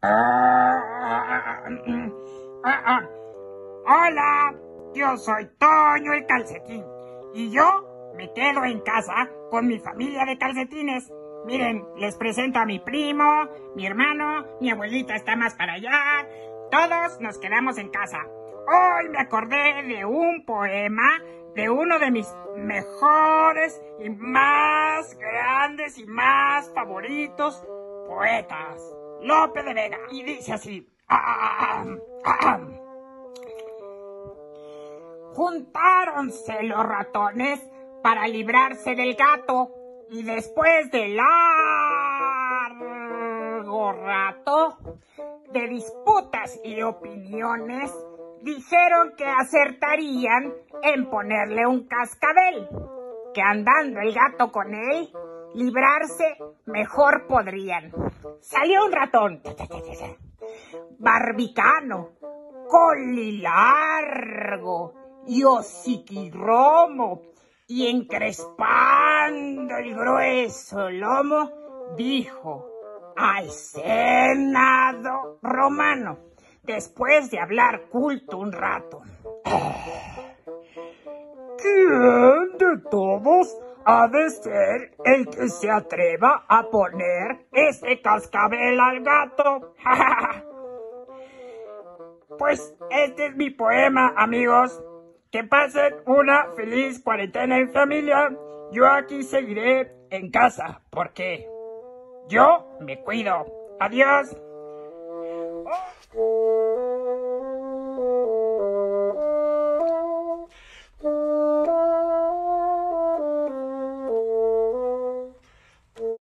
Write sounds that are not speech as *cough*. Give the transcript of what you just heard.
Ah, ah, Hola, yo soy Toño el calcetín y yo me quedo en casa con mi familia de calcetines. Miren, les presento a mi primo, mi hermano, mi abuelita está más para allá. Todos nos quedamos en casa. Hoy me acordé de un poema de uno de mis mejores y más grandes y más favoritos poetas, Lope de Vega. Y dice así. Juntáronse los ratones para librarse del gato y después de largo rato de disputas y opiniones, dijeron que acertarían en ponerle un cascabel, que andando el gato con él, librarse mejor podrían. Salió un ratón, barbicano, colilargo y hociquirromo, y encrespando el grueso lomo, dijo al Senado romano, después de hablar culto un rato. ¿Quién de todos ha de ser el que se atreva a poner ese cascabel al gato? *laughs* pues este es mi poema, amigos. Que pasen una feliz cuarentena en familia. Yo aquí seguiré en casa porque yo me cuido. Adiós.